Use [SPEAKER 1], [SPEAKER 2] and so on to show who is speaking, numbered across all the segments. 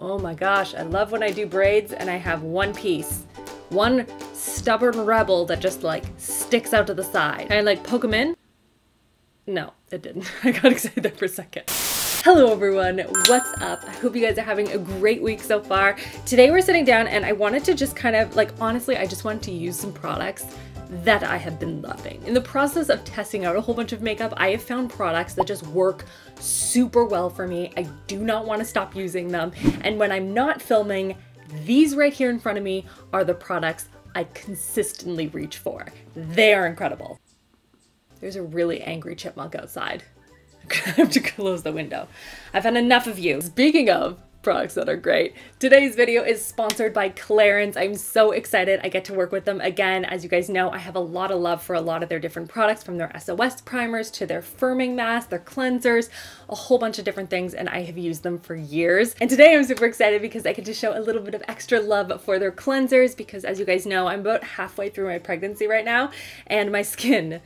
[SPEAKER 1] Oh my gosh, I love when I do braids and I have one piece. One stubborn rebel that just like sticks out to the side. Can I like poke them in? No, it didn't. I got excited there for a second. Hello everyone, what's up? I hope you guys are having a great week so far. Today we're sitting down and I wanted to just kind of like, honestly, I just wanted to use some products that I have been loving. In the process of testing out a whole bunch of makeup, I have found products that just work super well for me. I do not want to stop using them. And when I'm not filming, these right here in front of me are the products I consistently reach for. They are incredible. There's a really angry chipmunk outside. Gonna have to close the window. I've had enough of you. Speaking of products that are great. Today's video is sponsored by Clarins. I'm so excited I get to work with them again. As you guys know, I have a lot of love for a lot of their different products from their SOS primers to their firming masks, their cleansers, a whole bunch of different things and I have used them for years. And today I'm super excited because I get to show a little bit of extra love for their cleansers because as you guys know, I'm about halfway through my pregnancy right now and my skin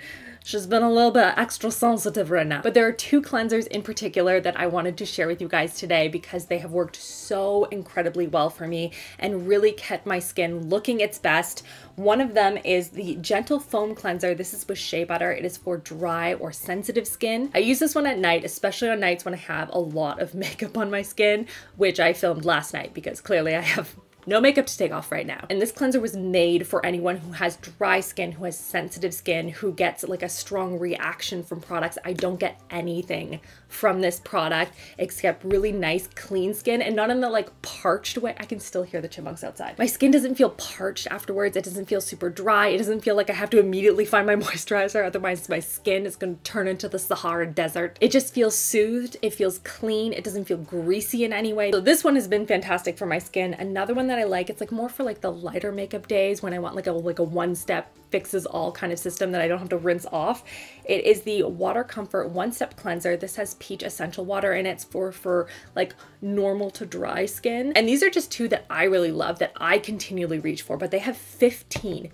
[SPEAKER 1] She's been a little bit extra sensitive right now. But there are two cleansers in particular that I wanted to share with you guys today because they have worked so incredibly well for me and really kept my skin looking its best. One of them is the Gentle Foam Cleanser. This is with shea butter. It is for dry or sensitive skin. I use this one at night, especially on nights when I have a lot of makeup on my skin, which I filmed last night because clearly I have no makeup to take off right now. And this cleanser was made for anyone who has dry skin, who has sensitive skin, who gets like a strong reaction from products. I don't get anything from this product except really nice clean skin and not in the like parched way. I can still hear the chipmunks outside. My skin doesn't feel parched afterwards. It doesn't feel super dry. It doesn't feel like I have to immediately find my moisturizer. Otherwise my skin is going to turn into the Sahara desert. It just feels soothed. It feels clean. It doesn't feel greasy in any way. So this one has been fantastic for my skin. Another one that that I like. It's like more for like the lighter makeup days when I want like a like a one step fixes all kind of system that I don't have to rinse off. It is the Water Comfort One Step Cleanser. This has peach essential water and it's for for like normal to dry skin. And these are just two that I really love that I continually reach for, but they have 15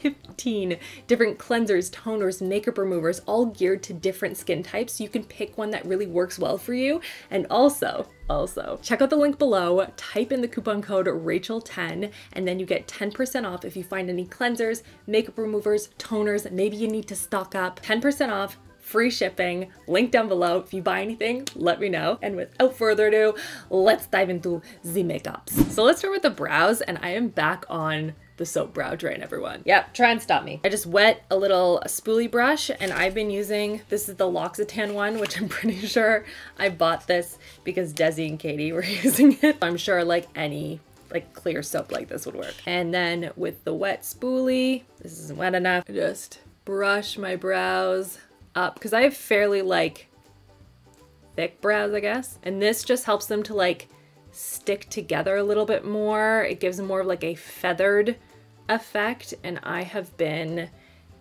[SPEAKER 1] 15 different cleansers, toners, makeup removers, all geared to different skin types. You can pick one that really works well for you. And also, also. Check out the link below, type in the coupon code Rachel10, and then you get 10% off if you find any cleansers, makeup removers, toners, maybe you need to stock up. 10% off, free shipping, link down below. If you buy anything, let me know. And without further ado, let's dive into the makeups. So let's start with the brows, and I am back on the soap brow drain, everyone. Yep, try and stop me. I just wet a little spoolie brush and I've been using, this is the L'Occitane one, which I'm pretty sure I bought this because Desi and Katie were using it. I'm sure like any like clear soap like this would work. And then with the wet spoolie, this isn't wet enough, I just brush my brows up because I have fairly like thick brows, I guess. And this just helps them to like stick together a little bit more. It gives more of like a feathered effect and I have been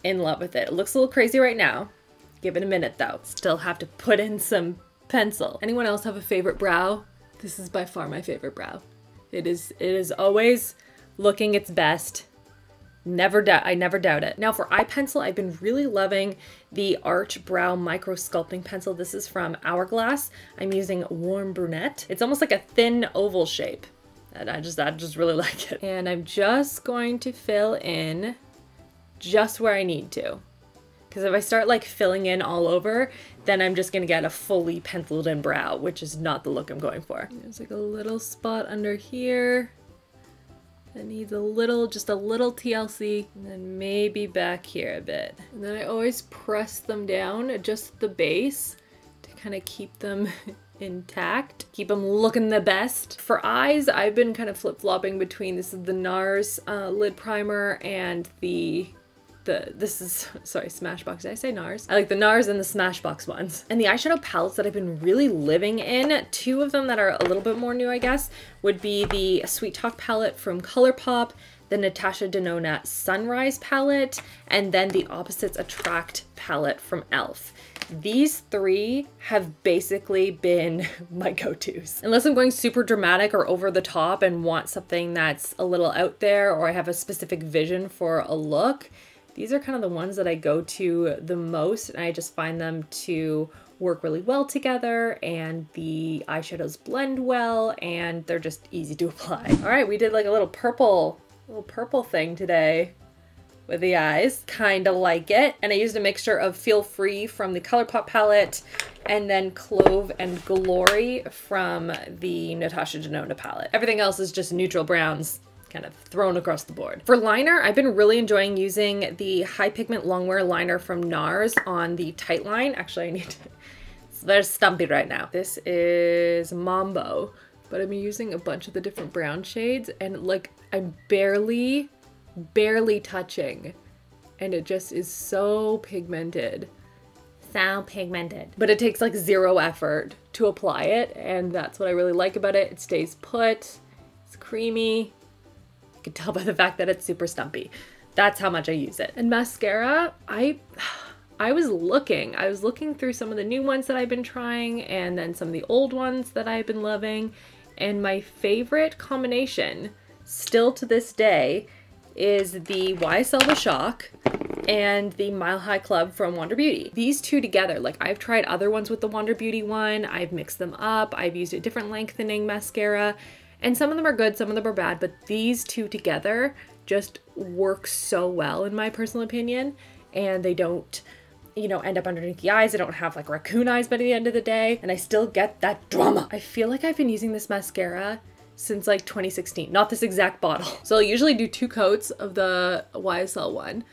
[SPEAKER 1] in love with it. It looks a little crazy right now. Give it a minute though. Still have to put in some pencil. Anyone else have a favorite brow? This is by far my favorite brow. It is it is always looking its best. Never doubt I never doubt it. Now for eye pencil, I've been really loving the Arch Brow Micro Sculpting Pencil. This is from Hourglass. I'm using Warm Brunette. It's almost like a thin oval shape. And I just, I just really like it. And I'm just going to fill in just where I need to. Because if I start like filling in all over, then I'm just gonna get a fully penciled in brow, which is not the look I'm going for. There's like a little spot under here. That needs a little, just a little TLC, and then maybe back here a bit. And then I always press them down, just the base, to kind of keep them intact. Keep them looking the best. For eyes, I've been kind of flip-flopping between this is the NARS uh, lid primer and the the, this is, sorry, Smashbox. Did I say NARS? I like the NARS and the Smashbox ones. And the eyeshadow palettes that I've been really living in, two of them that are a little bit more new, I guess, would be the Sweet Talk palette from ColourPop, the Natasha Denona Sunrise palette, and then the Opposites Attract palette from e.l.f. These three have basically been my go-tos. Unless I'm going super dramatic or over the top and want something that's a little out there or I have a specific vision for a look, these are kind of the ones that I go to the most and I just find them to work really well together and the eyeshadows blend well and they're just easy to apply. All right, we did like a little purple, little purple thing today with the eyes. Kind of like it. And I used a mixture of Feel Free from the ColourPop palette and then Clove and Glory from the Natasha Denona palette. Everything else is just neutral browns kind of thrown across the board. For liner, I've been really enjoying using the High Pigment Longwear liner from NARS on the tight line. Actually, I need to... It's very stumpy right now. This is Mambo, but I'm using a bunch of the different brown shades and like I'm barely barely touching. And it just is so pigmented. So pigmented. But it takes like zero effort to apply it. And that's what I really like about it. It stays put. It's creamy. You can tell by the fact that it's super stumpy. That's how much I use it. And mascara, I... I was looking. I was looking through some of the new ones that I've been trying and then some of the old ones that I've been loving. And my favorite combination, still to this day, is the YSL The Shock and the Mile High Club from Wander Beauty. These two together, like I've tried other ones with the Wander Beauty one, I've mixed them up, I've used a different lengthening mascara, and some of them are good, some of them are bad, but these two together just work so well in my personal opinion, and they don't you know, end up underneath the eyes. I don't have like raccoon eyes by the end of the day, and I still get that drama. I feel like I've been using this mascara since like 2016, not this exact bottle. So I'll usually do two coats of the YSL one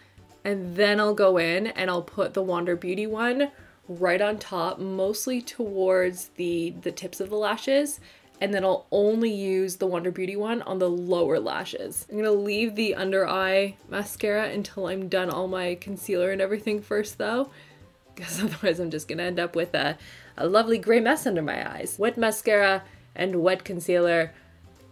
[SPEAKER 1] and then I'll go in and I'll put the Wander Beauty one right on top, mostly towards the, the tips of the lashes and then I'll only use the Wander Beauty one on the lower lashes. I'm gonna leave the under eye mascara until I'm done all my concealer and everything first though, because otherwise I'm just gonna end up with a, a lovely gray mess under my eyes. Wet mascara and wet concealer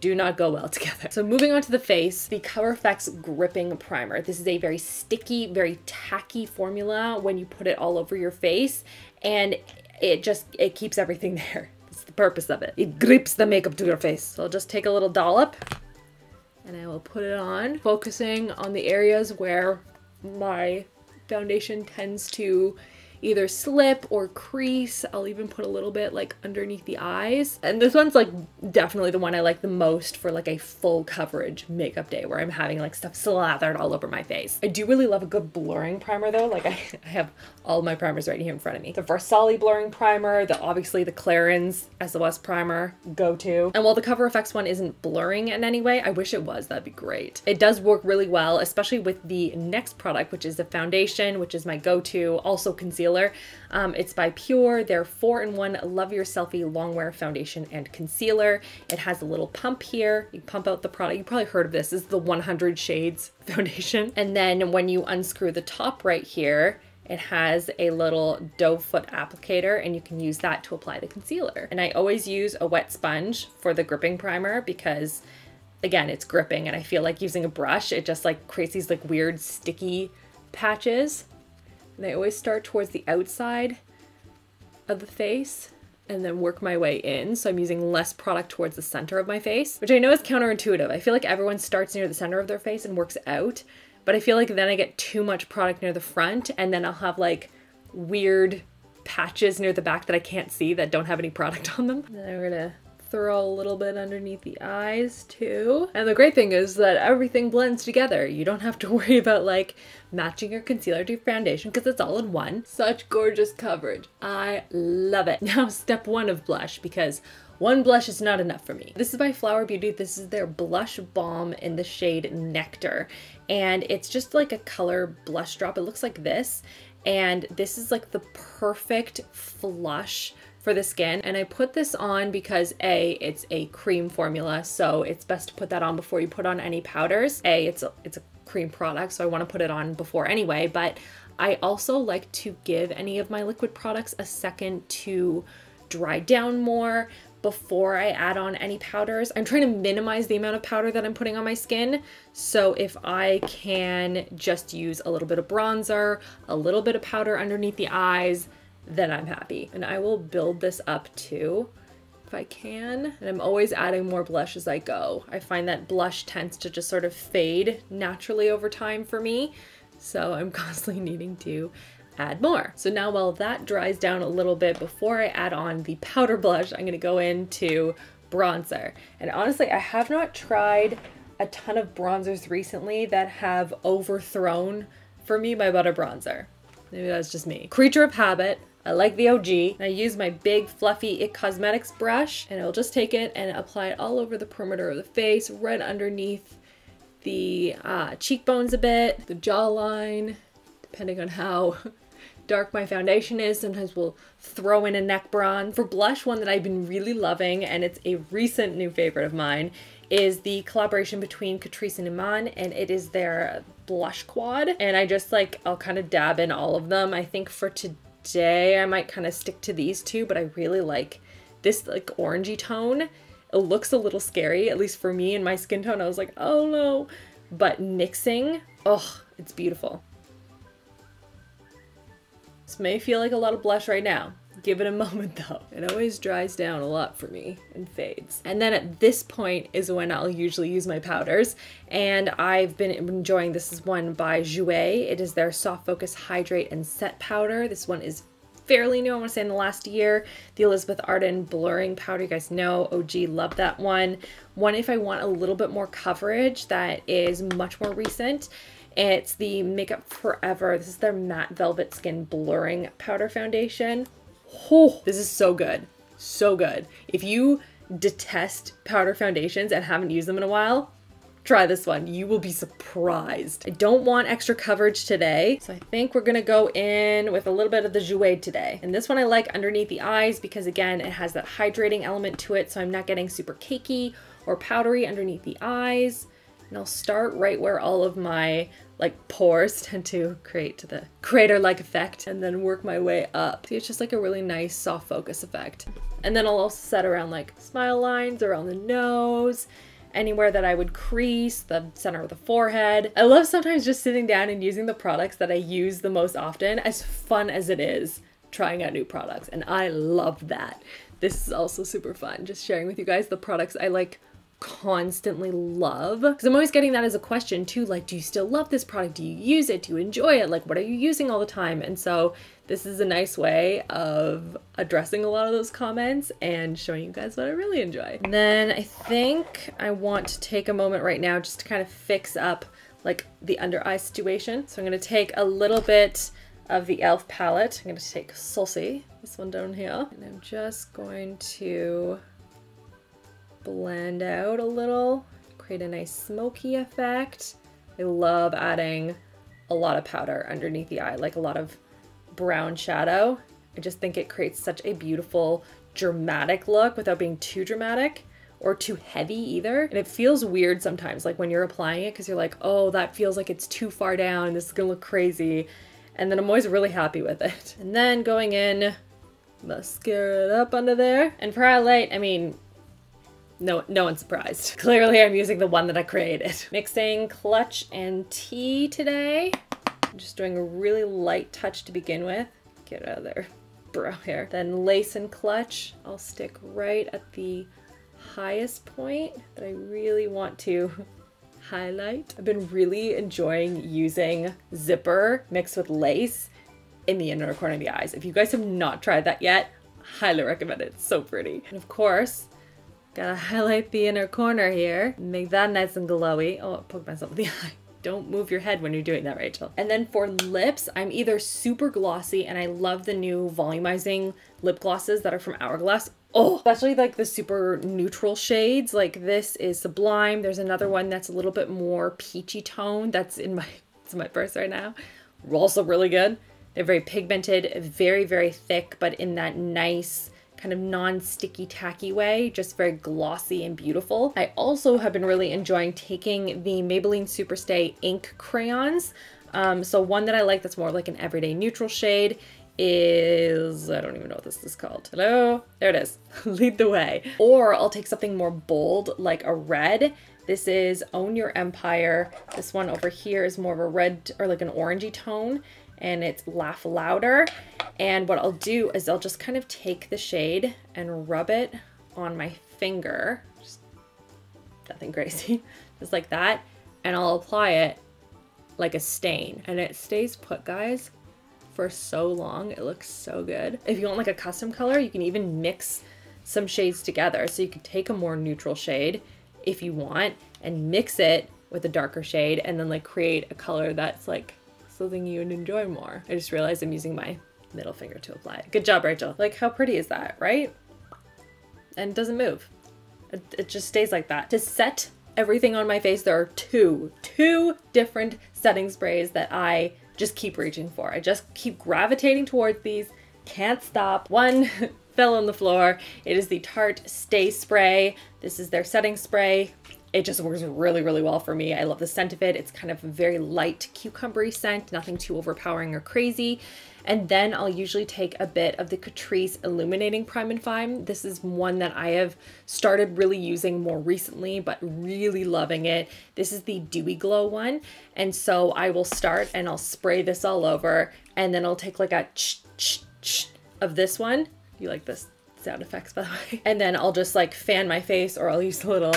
[SPEAKER 1] do not go well together. So moving on to the face, the Cover FX Gripping Primer. This is a very sticky, very tacky formula when you put it all over your face and it just, it keeps everything there. That's the purpose of it. It grips the makeup to your face. So I'll just take a little dollop and I will put it on, focusing on the areas where my foundation tends to either slip or crease. I'll even put a little bit like underneath the eyes. And this one's like definitely the one I like the most for like a full coverage makeup day where I'm having like stuff slathered all over my face. I do really love a good blurring primer though. Like I, I have all my primers right here in front of me. The Versali blurring primer, the obviously the Clarins SOS primer, go to. And while the Cover FX one isn't blurring in any way, I wish it was, that'd be great. It does work really well, especially with the next product, which is the foundation, which is my go-to, also concealer concealer. Um, it's by PÜR. They're 4-in-1 Love Your Selfie Longwear Foundation and Concealer. It has a little pump here. You pump out the product. You probably heard of this. This is the 100 Shades Foundation. And then when you unscrew the top right here, it has a little doe foot applicator and you can use that to apply the concealer. And I always use a wet sponge for the gripping primer because again, it's gripping and I feel like using a brush, it just like creates these like weird sticky patches. And I always start towards the outside of the face and then work my way in. So I'm using less product towards the center of my face, which I know is counterintuitive. I feel like everyone starts near the center of their face and works out, but I feel like then I get too much product near the front and then I'll have like weird patches near the back that I can't see that don't have any product on them. And then we're gonna throw a little bit underneath the eyes too. And the great thing is that everything blends together. You don't have to worry about like matching your concealer to your foundation because it's all in one. Such gorgeous coverage. I love it. Now step one of blush because one blush is not enough for me. This is by Flower Beauty. This is their blush balm in the shade Nectar. And it's just like a color blush drop. It looks like this. And this is like the perfect flush for the skin. And I put this on because A, it's a cream formula, so it's best to put that on before you put on any powders. A, it's a, it's a cream product, so I wanna put it on before anyway, but I also like to give any of my liquid products a second to dry down more before I add on any powders. I'm trying to minimize the amount of powder that I'm putting on my skin. So if I can just use a little bit of bronzer, a little bit of powder underneath the eyes, then I'm happy. And I will build this up too if I can. And I'm always adding more blush as I go. I find that blush tends to just sort of fade naturally over time for me. So I'm constantly needing to add more. So now while that dries down a little bit before I add on the powder blush, I'm gonna go into bronzer. And honestly, I have not tried a ton of bronzers recently that have overthrown for me my butter bronzer. Maybe that's just me. Creature of Habit. I like the OG. I use my big fluffy IT Cosmetics brush and I'll just take it and apply it all over the perimeter of the face, right underneath the uh, cheekbones a bit, the jawline, depending on how dark my foundation is. Sometimes we'll throw in a neck bronze. For blush, one that I've been really loving, and it's a recent new favorite of mine, is the collaboration between Catrice and Iman, and it is their blush quad. And I just like, I'll kind of dab in all of them. I think for today, I might kind of stick to these two, but I really like this like orangey tone. It looks a little scary, at least for me and my skin tone. I was like, oh no. But mixing, oh, it's beautiful. This may feel like a lot of blush right now. Give it a moment though. It always dries down a lot for me and fades. And then at this point is when I'll usually use my powders. And I've been enjoying this is one by Jouer. It is their Soft Focus Hydrate and Set Powder. This one is fairly new, I want to say in the last year. The Elizabeth Arden Blurring Powder, you guys know, OG, love that one. One if I want a little bit more coverage that is much more recent. It's the Makeup Forever. This is their Matte Velvet Skin Blurring Powder Foundation. Oh, this is so good. So good. If you detest powder foundations and haven't used them in a while, try this one. You will be surprised. I don't want extra coverage today, so I think we're gonna go in with a little bit of the Jouer today. And this one I like underneath the eyes because again, it has that hydrating element to it, so I'm not getting super cakey or powdery underneath the eyes. And I'll start right where all of my like pores tend to create the crater-like effect and then work my way up. It's just like a really nice soft focus effect. And then I'll also set around like smile lines around the nose, anywhere that I would crease, the center of the forehead. I love sometimes just sitting down and using the products that I use the most often, as fun as it is trying out new products. And I love that. This is also super fun, just sharing with you guys the products I like constantly love because I'm always getting that as a question too like do you still love this product do you use it do you enjoy it like what are you using all the time and so this is a nice way of addressing a lot of those comments and showing you guys what I really enjoy. And then I think I want to take a moment right now just to kind of fix up like the under eye situation. So I'm going to take a little bit of the e.l.f. palette. I'm to take Saucy, this one down here, and I'm just going to blend out a little, create a nice smoky effect. I love adding a lot of powder underneath the eye, like a lot of brown shadow. I just think it creates such a beautiful dramatic look without being too dramatic or too heavy either. And it feels weird sometimes, like when you're applying it, because you're like, oh, that feels like it's too far down. This is gonna look crazy. And then I'm always really happy with it. And then going in, mascara it up under there. And for highlight, I mean, no, no one's surprised. Clearly I'm using the one that I created. Mixing Clutch and Tea today. I'm just doing a really light touch to begin with. Get out of there, brow hair. Then Lace and Clutch, I'll stick right at the highest point that I really want to highlight. I've been really enjoying using zipper mixed with lace in the inner corner of the eyes. If you guys have not tried that yet, highly recommend it. It's so pretty. And of course, Gotta highlight the inner corner here. Make that nice and glowy. Oh, I poked myself in the eye. Don't move your head when you're doing that, Rachel. And then for lips, I'm either super glossy and I love the new volumizing lip glosses that are from Hourglass. Oh, especially like the super neutral shades. Like this is Sublime. There's another one that's a little bit more peachy tone. That's in my, it's in my purse right now. Also really good. They're very pigmented, very, very thick, but in that nice kind of non-sticky tacky way, just very glossy and beautiful. I also have been really enjoying taking the Maybelline Superstay ink crayons. Um, so one that I like that's more like an everyday neutral shade is, I don't even know what this is called. Hello? There it is. Lead the way. Or I'll take something more bold like a red. This is Own Your Empire. This one over here is more of a red or like an orangey tone and it's Laugh Louder. And what I'll do is I'll just kind of take the shade and rub it on my finger. Just nothing crazy, just like that. And I'll apply it like a stain and it stays put, guys, for so long. It looks so good. If you want like a custom color, you can even mix some shades together. So you could take a more neutral shade if you want and mix it with a darker shade and then like create a color that's like something you would enjoy more. I just realized I'm using my middle finger to apply it. Good job, Rachel. Like how pretty is that, right? And it doesn't move. It, it just stays like that. To set everything on my face, there are two, two different setting sprays that I just keep reaching for. I just keep gravitating towards these, can't stop. One fell on the floor. It is the Tarte Stay Spray. This is their setting spray. It just works really, really well for me. I love the scent of it. It's kind of a very light cucumbery scent, nothing too overpowering or crazy. And then I'll usually take a bit of the Catrice Illuminating Prime and Fine. This is one that I have started really using more recently, but really loving it. This is the Dewy Glow one. And so I will start and I'll spray this all over and then I'll take like a ch ch ch of this one. You like this sound effects by the way. And then I'll just like fan my face or I'll use a little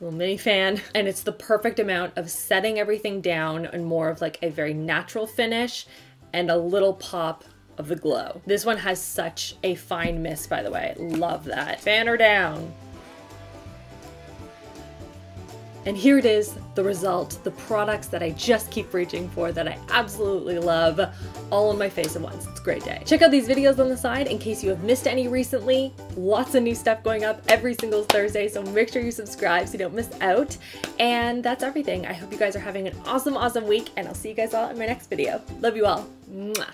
[SPEAKER 1] little mini fan and it's the perfect amount of setting everything down and more of like a very natural finish and a little pop of the glow. This one has such a fine mist, by the way. Love that. Fan her down. And here it is, the result, the products that I just keep reaching for that I absolutely love, all on my face at once. It's a great day. Check out these videos on the side in case you have missed any recently. Lots of new stuff going up every single Thursday, so make sure you subscribe so you don't miss out. And that's everything. I hope you guys are having an awesome, awesome week, and I'll see you guys all in my next video. Love you all. Mwah.